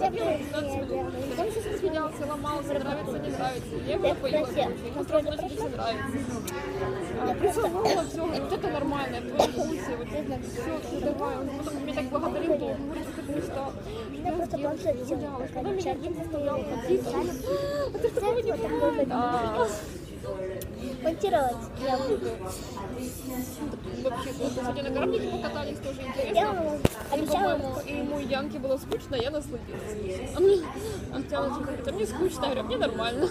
Я Он сейчас смеялся, ломался, нравится, не нравится. Я его поела, ему сразу начали все нравится. Я присылала все, вот это нормально, я в твоем вкусе, вот это все, все давай. Он потом меня так благодарил, он говорит, что ты мечта. меня просто планшет Я взял, гуляла, пока она меня один не заставляла стояла, ходить. А ты такого не А, монтировать я буду. Вообще, сегодня на кораблике покатались, тоже Я интересно. И, по-моему, и ему и Янке было скучно, я насладилась. А мне, а Тяна говорит, а мне скучно, я говорю, «А мне нормально.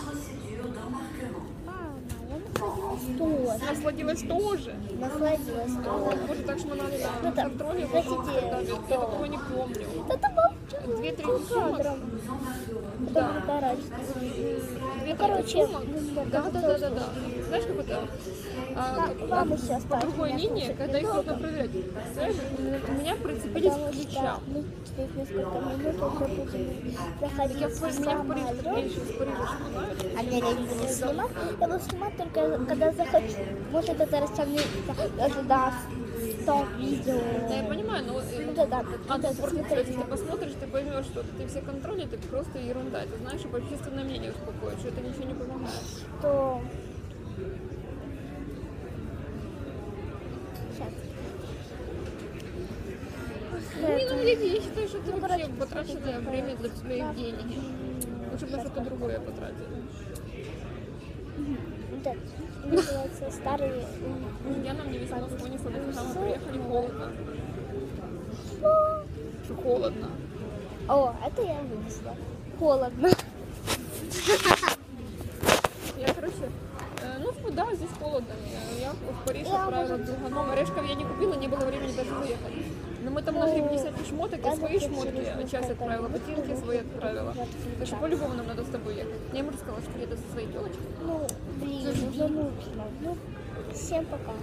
что? Насладилась тоже. Насладилась тоже. Может, так шмонали Ну на да, контроле, хотите, когда я такого не помню. Это был Две-три кадром. Да. Потом короче. Две короче, сумок. да, Да, да, да, да, да. Знаешь, как это? А, А, Вам еще по другой линии, когда их нужно проверять. У меня прицепились к ключам. Я в Париж- меня в Париж, я еще Парижа шмонают. А я не буду снимать. Я буду снимать только когда захочу. Может это растянется даже до 100 видео. Да, я понимаю, но э, да, да. А смотрите. если ты посмотришь, ты поймешь, что ты все контроли, это просто ерунда. Ты знаешь, общественное мнение успокоить, что это ничего не помогает. что... Не, ну я, считаю, что это Ну, вообще потраченное время для своих денег. Лучше бы на что-то другое потратили. Это называется старые... Я нам не весело с Фони мы приехали холодно. Что холодно. О, это я вынесла. Холодно. Я, короче, э, ну да, здесь холодно. Я, в Париж отправила друга. Но орешков я не купила, не было времени даже заехать. Но мы там нашли Ну, десятки шмоток, я свои шмотки, а часть отправила, ботинки свои отправила. Так что по-любому нам надо с тобой ехать. Я ему рассказала, что еду со своей телочкой. Ну, блин, уже нужно. Ну, всем пока.